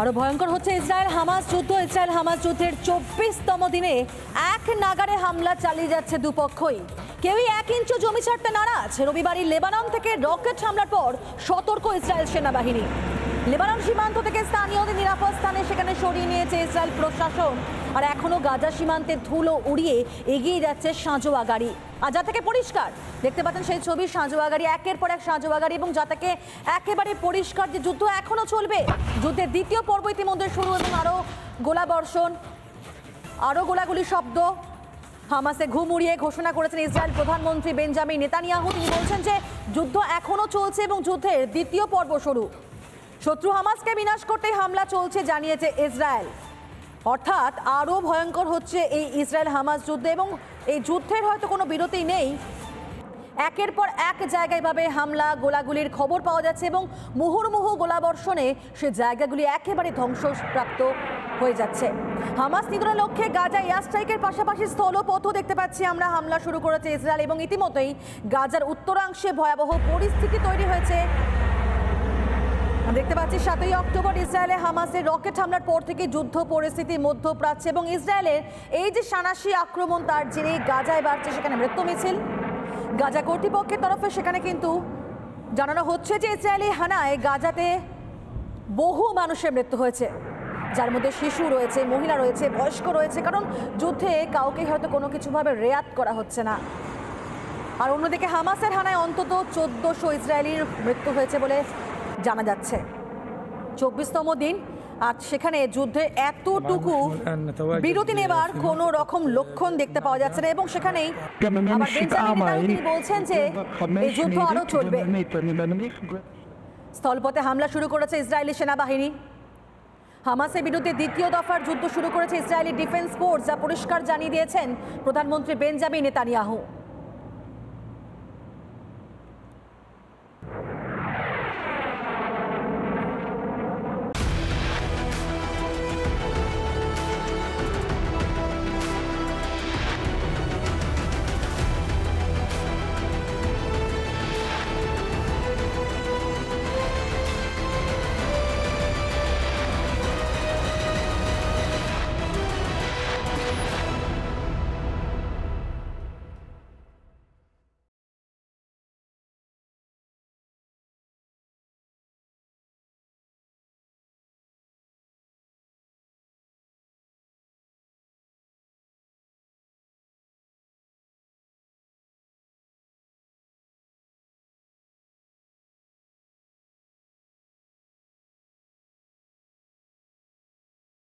আরও ভয়ঙ্কর হচ্ছে ইসরায়েল হামাস যুদ্ধ। ইসরায়েল হামাস যুদ্ধের চব্বিশতম দিনে এক নাগারে হামলা চালিয়ে যাচ্ছে দুপক্ষই। কেউই এক ইঞ্চ জমি ছাড়তে নারাজ। রবিবারই লেবানন থেকে রকেট হামলার পর সতর্ক ইসরায়েল সেনাবাহিনী। লেবানন সীমান্ত থেকে স্থানীয়দের নিরাপদ স্থানে সেখানে সরিয়ে নিয়েছে ইসরায়েল প্রশাসন। আর এখনও গাজা সীমান্তের ধুলো উড়িয়ে এগিয়ে যাচ্ছে সাঁজোয়া গাড়ি। আর যা থেকে পরিষ্কার, দেখতে পাচ্ছেন সেই ছবি, সাঁজোয়া গাড়ি, একের পর এক সাঁজোয়া গাড়ি এবং যা থেকে একেবারে পরিষ্কার যে যুদ্ধ এখনও চলবে। যুদ্ধের দ্বিতীয় পর্ব ইতিমধ্যে শুরু এবং আরও গোলা বর্ষণ আরও গোলাগুলি শব্দ। হামাসে ঘুম উড়িয়ে ঘোষণা করেছেন ইসরায়েল প্রধানমন্ত্রী বেঞ্জামিন নেতানিয়াহু। তিনি বলছেন যে যুদ্ধ এখনও চলছে এবং যুদ্ধের দ্বিতীয় পর্ব শুরু। শত্রু হামাসকে বিনাশ করতে হামলা চলছে, জানিয়েছে ইসরায়েল। অর্থাৎ আরও ভয়ঙ্কর হচ্ছে এই ইসরায়েল হামাস যুদ্ধ এবং এই যুদ্ধের হয়তো কোনো বিরতি নেই। একের পর এক জায়গায় ভাবে হামলা, গোলাগুলির খবর পাওয়া যাচ্ছে এবং মুহুর্মুহু গোলাবর্ষণে সে জায়গাগুলি একেবারে ধ্বংসপ্রাপ্ত হয়ে যাচ্ছে। হামাস নিধনের লক্ষ্যে গাজা এয়ার স্ট্রাইকের পাশাপাশি স্থলপথও দেখতে পাচ্ছি আমরা। হামলা শুরু করেছে ইসরায়েল এবং ইতিমধ্যেই গাজার উত্তরাংশে ভয়াবহ পরিস্থিতি তৈরি হয়েছে। দেখতে পাচ্ছি সাতই অক্টোবর ইসরায়েলে হামাসের রকেট হামলার পর থেকে যুদ্ধ পরিস্থিতি মধ্যপ্রাচ্যে এবং ইসরায়েলের এই যে সানাসি আক্রমণ, তার জেরে গাজায় বাড়ছে সেখানে মৃত্যু মিছিল। গাজা কর্তৃপক্ষের তরফে সেখানে কিন্তু জানানো হচ্ছে যে ইসরায়েলি হানায় গাজাতে বহু মানুষের মৃত্যু হয়েছে। যার মধ্যে শিশু রয়েছে, মহিলা রয়েছে, বয়স্ক রয়েছে, কারণ যুদ্ধে কাউকে হয়তো কোনো কিছুভাবে রেয়াত করা হচ্ছে না। আর অন্যদিকে হামাসের হানায় অন্তত চোদ্দশো ইসরায়েলির মৃত্যু হয়েছে বলে জানা যাচ্ছে। চব্বিশতম দিন, আর সেখানে যুদ্ধে এতটুকু বিরতি নেবার কোনো রকম লক্ষণ দেখতে পাওয়া যাচ্ছে না, এবং সেখানেই বলছেন যে এই যুদ্ধ আরও চলবে। স্থলপথে হামলা শুরু করেছে ইসরায়েলি সেনাবাহিনী। হামাসের বিরুদ্ধে দ্বিতীয় দফার যুদ্ধ শুরু করেছে ইসরায়েলি ডিফেন্স ফোর্স, যা পরিষ্কার জানিয়ে দিয়েছেন প্রধানমন্ত্রী বেঞ্জামিন নেতানিয়াহু।